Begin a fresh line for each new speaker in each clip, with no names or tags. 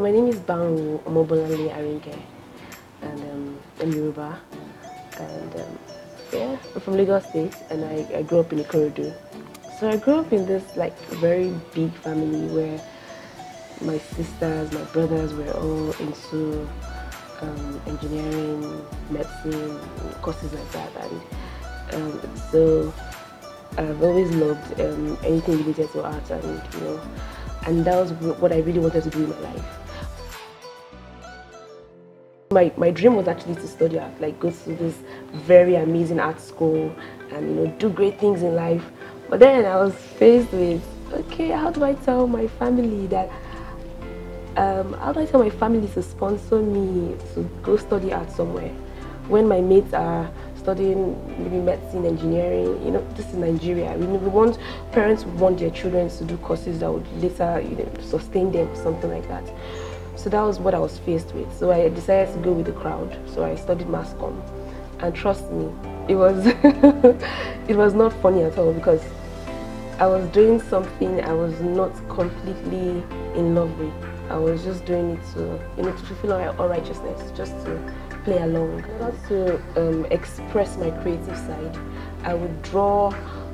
So my name is Banwo Omobolanle Arinke, and um, I'm Yoruba, and um, yeah, I'm from Lagos State, and I, I grew up in Ikorodu. So I grew up in this like very big family where my sisters, my brothers were all into um, engineering, medicine, courses like that, and um, so I've always loved um, anything related to art, and you know, and that was what I really wanted to do in my life. My, my dream was actually to study art, like go to this very amazing art school and you know do great things in life. But then I was faced with, okay, how do I tell my family that um, how do I tell my family to sponsor me to go study art somewhere when my mates are studying maybe medicine, engineering, you know, this is Nigeria. We, we want, parents want their children to do courses that would later, you know, sustain them, or something like that. So that was what I was faced with. So I decided to go with the crowd. So I studied mass comm. And trust me, it was it was not funny at all because I was doing something I was not completely in love with. I was just doing it to you know to fulfill all righteousness, just to play along. Order to um, express my creative side, I would draw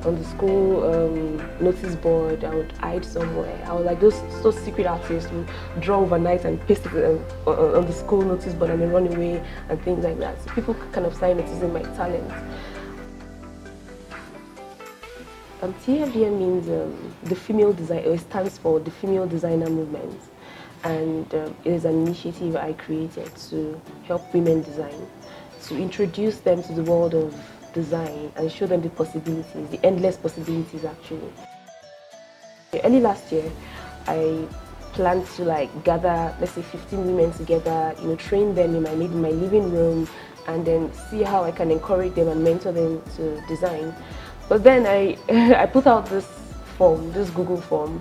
on the school um, notice board. I would hide somewhere. I was like those so secret artists who draw overnight and paste it um, on, on, the school notice board and then run away and things like that. So people kind of started noticing my talent. Um, TFDM means um, the female design. It stands for the Female Designer Movement, and uh, it is an initiative I created to help women design, to introduce them to the world of design and show them the possibilities, the endless possibilities actually. Early last year, I planned to like gather, let's say 15 women together, you know, train them in my, maybe my living room and then see how I can encourage them and mentor them to design. But then I, I put out this form, this Google form,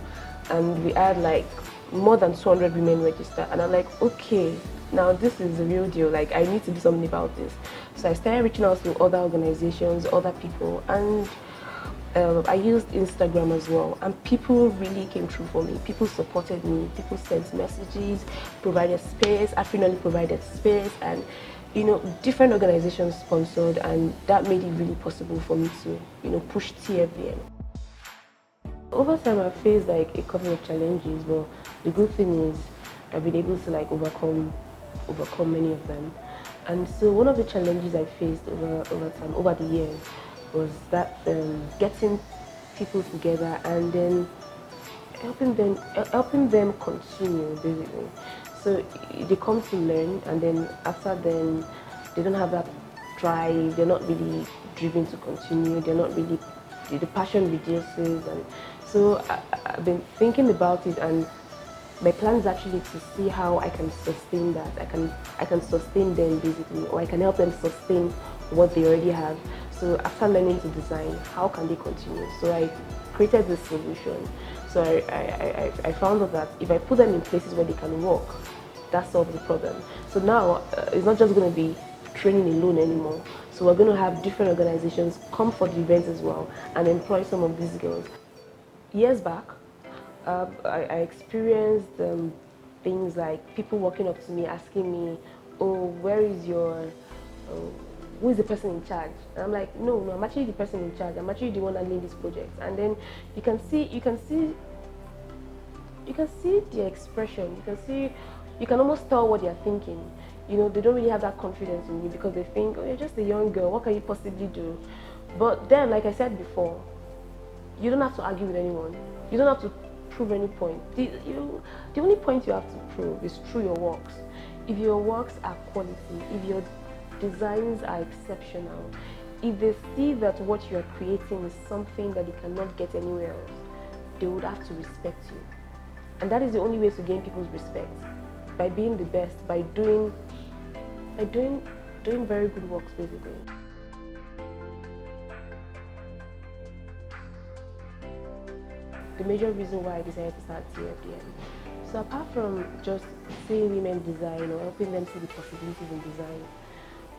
and we had like more than 200 women register. And I'm like, okay, now this is the real deal. Like I need to do something about this. So I started reaching out to other organizations, other people, and uh, I used Instagram as well. And people really came through for me. People supported me. People sent messages, provided space. i finally provided space, and you know, different organizations sponsored, and that made it really possible for me to, you know, push TFDM. Over time, I faced like a couple of challenges, but the good thing is I've been able to like overcome overcome many of them. And so one of the challenges I faced over, over time, over the years, was that um, getting people together and then helping them, helping them continue basically. So they come to learn and then after then they don't have that drive, they're not really driven to continue, they're not really, the passion reduces and so I, I've been thinking about it and my plan is actually to see how I can sustain that. I can I can sustain them basically, or I can help them sustain what they already have. So after learning to design, how can they continue? So I created this solution. So I, I, I, I found out that if I put them in places where they can work, that solves the problem. So now uh, it's not just going to be training alone anymore. So we're going to have different organizations come for the events as well and employ some of these girls. Years back, uh, I, I, experienced um, things like people walking up to me asking me, oh, where is your, uh, who is the person in charge? And I'm like, no, no, I'm actually the person in charge. I'm actually the one that lead this project. And then you can see, you can see, you can see the expression. You can see, you can almost tell what they're thinking. You know, they don't really have that confidence in you because they think, oh, you're just a young girl. What can you possibly do? But then, like I said before, you don't have to argue with anyone. You don't have to prove any point. The, you, the only point you have to prove is through your works. If your works are quality, if your designs are exceptional, if they see that what you are creating is something that you cannot get anywhere else, they would have to respect you. And that is the only way to gain people's respect. By being the best, by doing by doing doing very good works basically. The major reason why I decided to start TFDM. So apart from just seeing women design or helping them see the possibilities in design,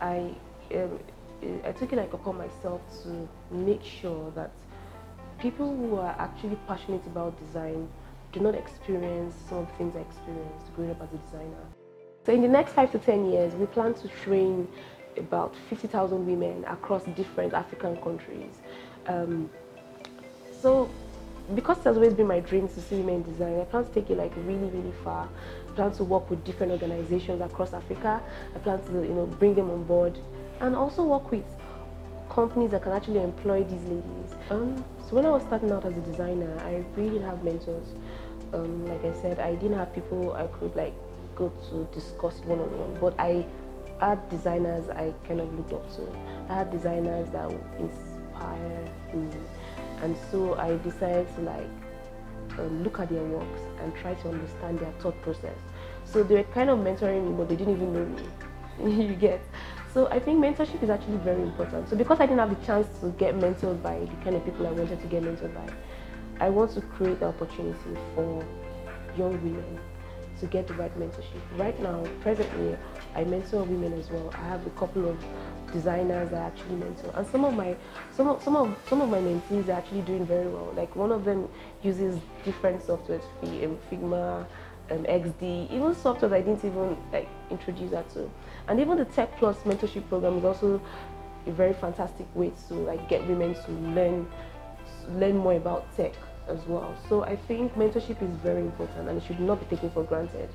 I um, I took it like upon myself to make sure that people who are actually passionate about design do not experience some of the things I experienced growing up as a designer. So in the next five to 10 years, we plan to train about 50,000 women across different African countries. Um, so because it has always been my dream to see women in design, I plan to take it like really, really far. I plan to work with different organizations across Africa. I plan to, you know, bring them on board and also work with companies that can actually employ these ladies. Um, so when I was starting out as a designer, I really didn't have mentors. Um, like I said, I didn't have people I could like go to discuss one-on-one, -on -one, but I had designers I kind of looked up to. I had designers that inspire me. And so I decided to like um, look at their works and try to understand their thought process. So they were kind of mentoring me, but they didn't even know me. you get. So I think mentorship is actually very important. So because I didn't have the chance to get mentored by the kind of people I wanted to get mentored by, I want to create the opportunity for young women to get the right mentorship. Right now, presently, I mentor women as well. I have a couple of designers I actually mentor, and some of my some of some of some of my mentees are actually doing very well. Like one of them uses different software, Figma, um, XD, even software I didn't even like introduce her to, and even the Tech Plus mentorship program is also a very fantastic way to like get women to learn learn more about tech as well. So I think mentorship is very important and it should not be taken for granted.